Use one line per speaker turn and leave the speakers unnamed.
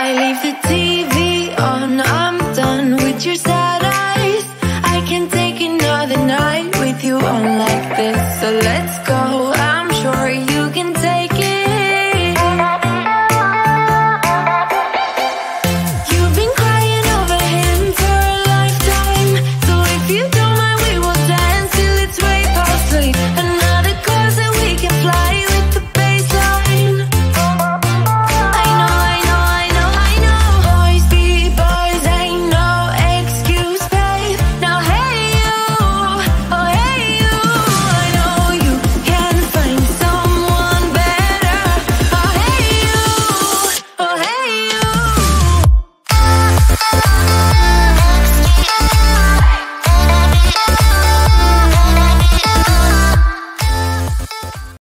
I leave the TV on, I'm done with your sad eyes. I can't take another night with you on like this. So let's go.